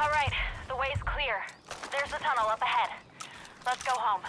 All right, the way's clear. There's the tunnel up ahead. Let's go home.